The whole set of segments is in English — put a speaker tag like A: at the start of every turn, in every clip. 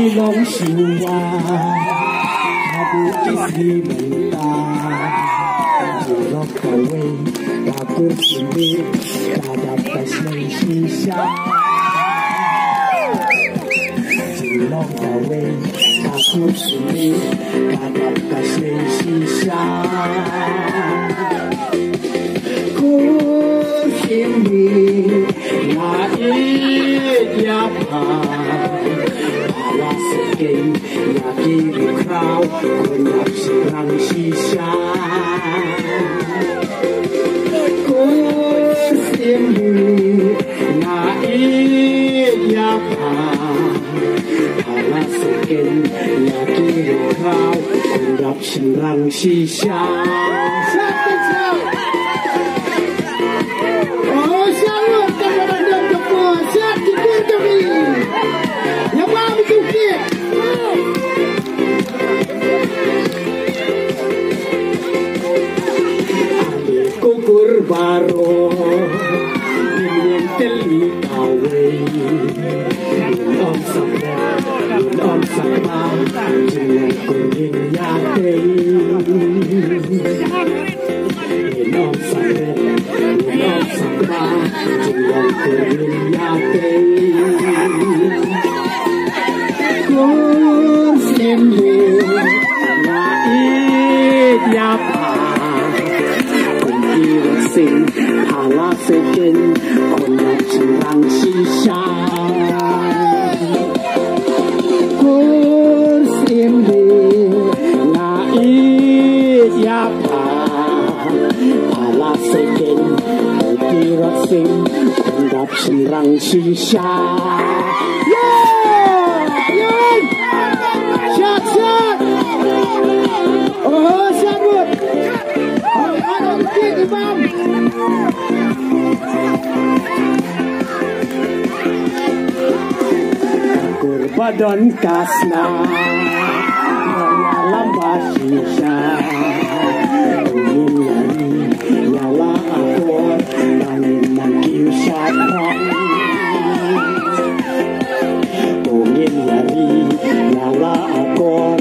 A: 是拢想我，也不只是问答。不落可畏，也不是你，大大的声嘶声。不落可畏，也不是你，大大。困难หลับฉันรังสิชาโกยเ困难ยงลื kukur baro Yen teli kawe Yen om sakra Yen om sakra Yen kuning yate Yen om sakra Yen om sakra Yen kuning yate Hala sekin Kira sing Kuna curang sisa Yeah! Yan! Shot, shot! Oh, sambut! Oh, ada bukit, Imam! Kurbadon kasna Nyala basisya Ingin lari Nyala ako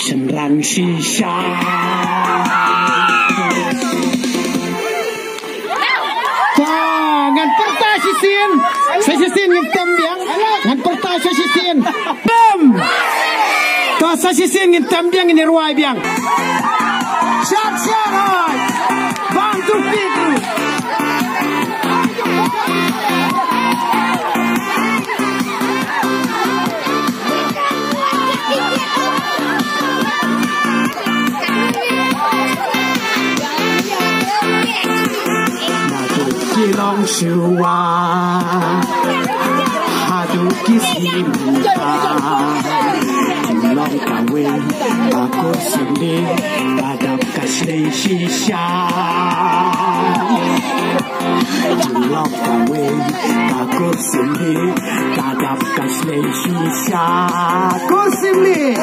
A: Action Run Wah, ngan perta si Sa sisin yung tem biang. Ngan perta si sisin. Tem. To si sisin yung tem biang ini ruai biang. Shot shot. Bang tu pitru. Pitu. Kilong siwa Hadu kisimita Kilong kawe Ako sini Padap kasih sisa Kilong kawe Ako sini Padap kasih sisa Kusimli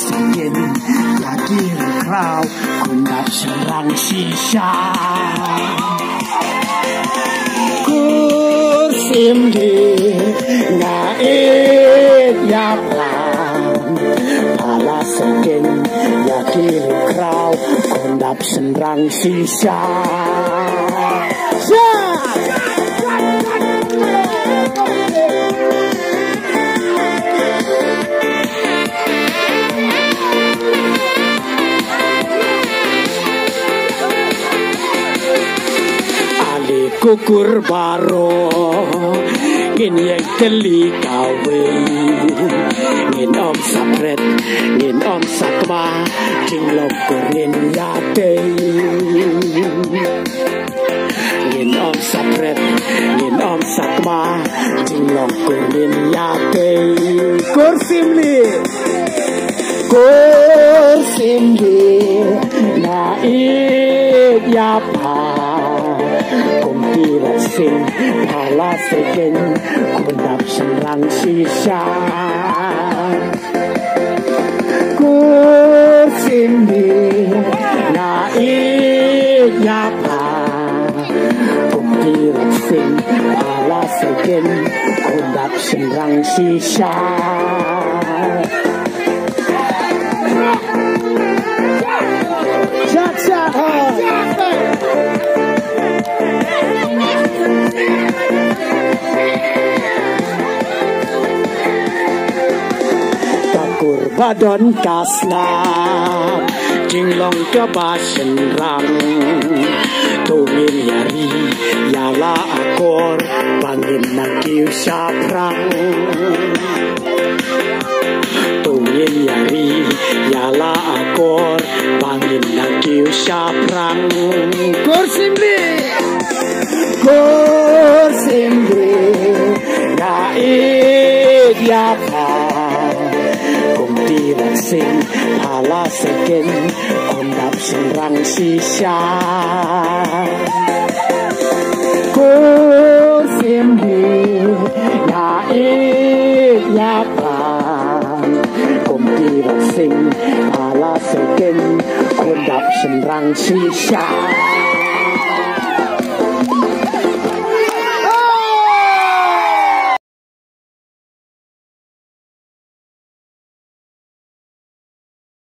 A: เสียเย็นอย่าเกี่ยงคราวคนดับฉลังชีชา Kursimdi ngait ya plan Pala sekin yakin kraw kondap senrang sisa Yeah! Ali kukur baro Gin yang kawin Ngin om sapret Ngin om sakma Jing lok kurin yate. Ngin om sapret Ngin om sakma Jing lok kurin yate Pala sekin Kundap senang sisa Kursim li Na ik yapa Kung tira sing và đón cả slam Trình lòng cho ba sân răng. Tù miên yari Yala akor Bangin na kiu sa prang Tù miên yari sekin Kondap đi sisya sinh, di naik yapan Kumti rasing ala sekin Kondap xì sisya